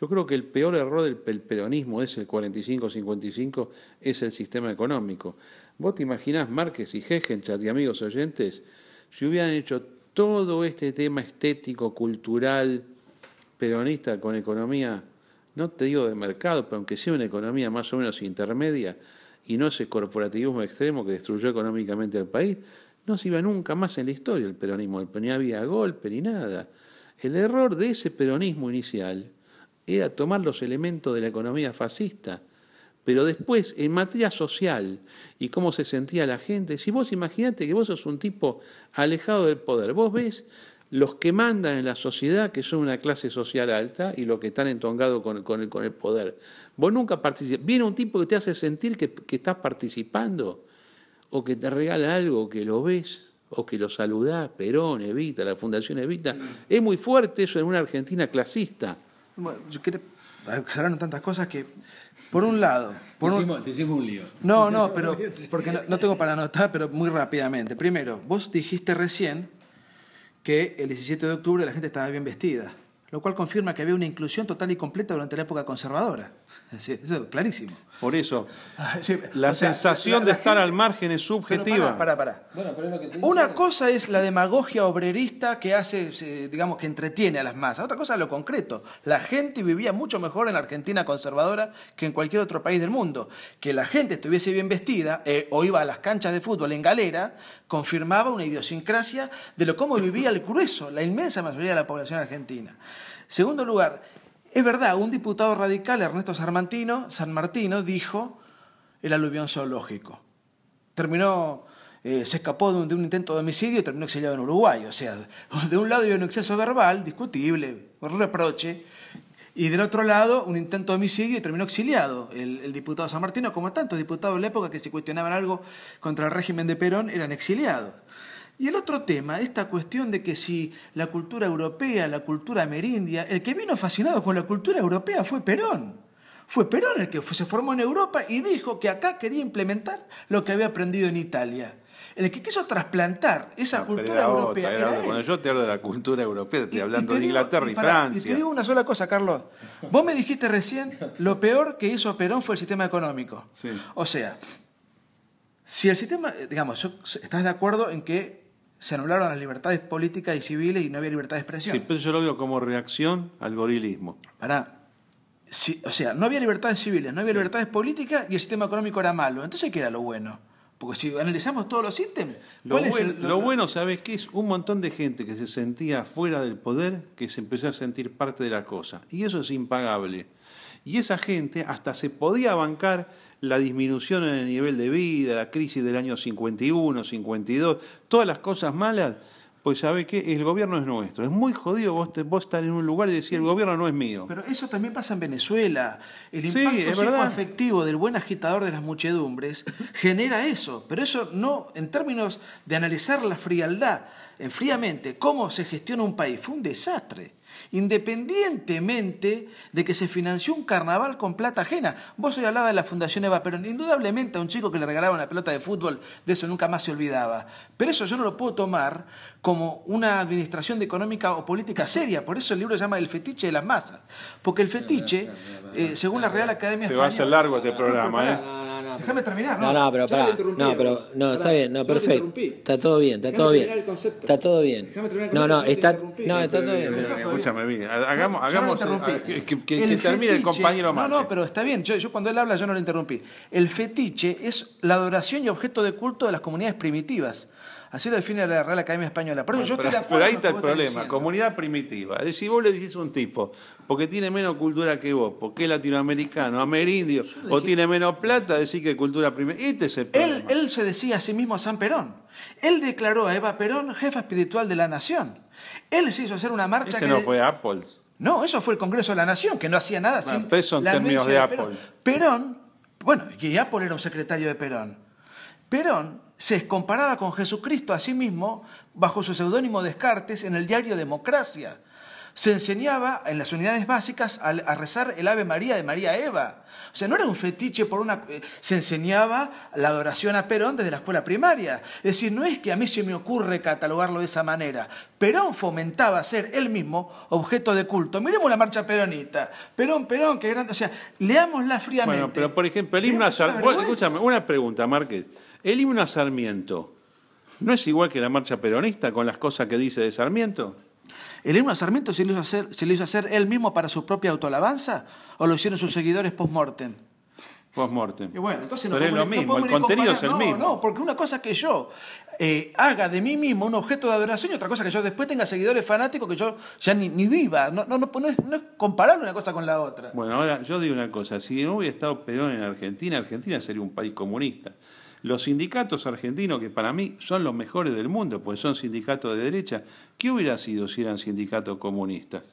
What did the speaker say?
Yo creo que el peor error del peronismo es el 45-55, es el sistema económico. Vos te imaginás Márquez y chat y amigos oyentes, si hubieran hecho todo este tema estético, cultural, peronista con economía, no te digo de mercado, pero aunque sea una economía más o menos intermedia, y no ese corporativismo extremo que destruyó económicamente al país, no se iba nunca más en la historia el peronismo, ni había golpe ni nada. El error de ese peronismo inicial era tomar los elementos de la economía fascista, pero después, en materia social y cómo se sentía la gente, si vos imaginate que vos sos un tipo alejado del poder, vos ves los que mandan en la sociedad, que son una clase social alta, y los que están entongados con, el, poder. Vos nunca participas. Viene un tipo que te hace sentir que, que, estás participando, o que te regala algo, que lo ves, o que lo saludás, Perón, Evita, la Fundación Evita. Es muy fuerte eso en una Argentina clasista. Bueno, yo quiero hablaron tantas cosas que, por un lado... Por te, hicimos, un lío. No, no, pero porque no, no tengo para anotar, pero muy rápidamente. Primero, vos dijiste recién que el 17 de octubre la gente estaba bien vestida, lo cual confirma que había una inclusión total y completa durante la época conservadora. Eso es clarísimo. Por eso, la sensación de estar al margen es subjetiva. Para, para, Una cosa es la demagogia obrerista que hace, digamos, que entretiene a las masas. Otra cosa es lo concreto. La gente vivía mucho mejor en la Argentina conservadora que en cualquier otro país del mundo. Que la gente estuviese bien vestida eh, o iba a las canchas de fútbol en galera confirmaba una idiosincrasia de lo cómo vivía el grueso, la inmensa mayoría de la población argentina. Segundo lugar, es verdad, un diputado radical, Ernesto San Martino, dijo el aluvión zoológico. Terminó, eh, se escapó de un, intento de homicidio y terminó exiliado en Uruguay. O sea, de un lado había un exceso verbal, discutible, un reproche, y del otro lado un intento de homicidio y terminó exiliado. El, el diputado San Martino, como tantos diputados de la época que se cuestionaban algo contra el régimen de Perón, eran exiliados. Y el otro tema, esta cuestión de que si la cultura europea, la cultura amerindia, el que vino fascinado con la cultura europea fue Perón. Fue Perón el que se formó en Europa y dijo que acá quería implementar lo que había aprendido en Italia. El que quiso trasplantar esa cultura europea. cuando yo te hablo de la cultura europea, estoy hablando de Inglaterra y, Francia. Y te digo una sola cosa, Carlos. Vos me dijiste recién, lo peor que hizo Perón fue el sistema económico. O sea, si el sistema, digamos, estás de acuerdo en que se anularon las libertades políticas y civiles y no había libertad de expresión. Sí, pero yo lo veo como reacción al gorilismo. Para, o sea, no había libertades civiles, no había libertades políticas y el sistema económico era malo. Entonces, ¿qué era lo bueno? Porque si analizamos todos los ítems, lo, lo, bueno, ¿sabes qué es? Un montón de gente que se sentía fuera del poder, que se empezó a sentir parte de la cosa. Y eso es impagable. Y esa gente hasta se podía bancar la disminución en el nivel de vida, la crisis del año 51, 52, todas las cosas malas, pues sabe que el gobierno es nuestro. Es muy jodido vos, vos estar en un lugar y decir el gobierno no es mío. Pero eso también pasa en Venezuela. El impacto afectivo del buen agitador de las muchedumbres genera eso. Pero eso no, en términos de analizar la frialdad, en fríamente, cómo se gestiona un país, fue un desastre independientemente de que se financió un carnaval con plata ajena. Vos hoy hablabas de la Fundación Eva pero indudablemente a un chico que le regalaba una pelota de fútbol, de eso nunca más se olvidaba. Pero eso yo no lo puedo tomar como una administración de económica o política seria. Por eso el libro se llama El fetiche de las masas. Porque el fetiche, eh, según la Real Academia Se va a hacer largo este programa, ¿eh? Déjame terminar, ¿no? No, no, pero pará. No, pero no, está bien, no, perfecto. Está todo bien, está todo bien. Está todo bien. No, no, está no, está todo bien, Escúchame bien. Hagamos hagamos eh, que, que, termine el compañero No, no, pero está bien. Yo, yo cuando él habla yo no lo interrumpí. El fetiche es la adoración y objeto de culto de las comunidades primitivas. Así lo define la Real Academia Española. Pero, yo estoy de acuerdo pero ahí está el problema, comunidad primitiva. Es decir, vos le decís a un tipo, porque tiene menos cultura que vos, porque es latinoamericano, amerindio, o tiene menos plata, decís que cultura primitiva. Este es el problema. Él, él se decía a sí mismo a San Perón. Él declaró a Eva Perón jefa espiritual de la nación. Él se hizo hacer una marcha Ese que... no fue Apple. No, eso fue el Congreso de la Nación, que no hacía nada sin en términos de, Apple. Perón. Perón, bueno, y Apple era un secretario de Perón. Perón se comparaba con Jesucristo a sí mismo bajo su seudónimo Descartes en el diario Democracia. Se enseñaba en las unidades básicas a, rezar el Ave María de María Eva. O sea, no era un fetiche por una... Eh, se enseñaba la adoración a Perón desde la escuela primaria. Es decir, no es que a mí se me ocurre catalogarlo de esa manera. Perón fomentaba ser él mismo objeto de culto. Miremos la marcha peronista. Perón, Perón, qué grande... O sea, leámosla fríamente. Bueno, pero por ejemplo, el himno a Sarmiento... Escúchame, una pregunta, Márquez. El himno a Sarmiento, ¿no es igual que la marcha peronista con las cosas que dice de Sarmiento? ¿El himno a Sarmiento se lo, hizo hacer, se lo hizo hacer él mismo para su propia autoalabanza o lo hicieron sus seguidores post-mortem? Post-mortem. Y bueno, entonces no Pero es lo mismo, el contenido es el mismo. No, porque una cosa que yo eh, haga de mí mismo un objeto de adoración y otra cosa que yo después tenga seguidores fanáticos que yo ya ni, ni viva. No, no, no, es, no es comparable una cosa con la otra. Bueno, ahora yo digo una cosa. Si no hubiera estado Perón en Argentina, Argentina sería un país comunista. Los sindicatos argentinos, que para mí son los mejores del mundo, pues son sindicatos de derecha, ¿qué hubiera sido si eran sindicatos comunistas?